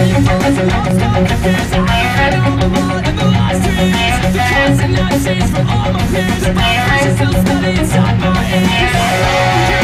All my fears, all my still stuck inside my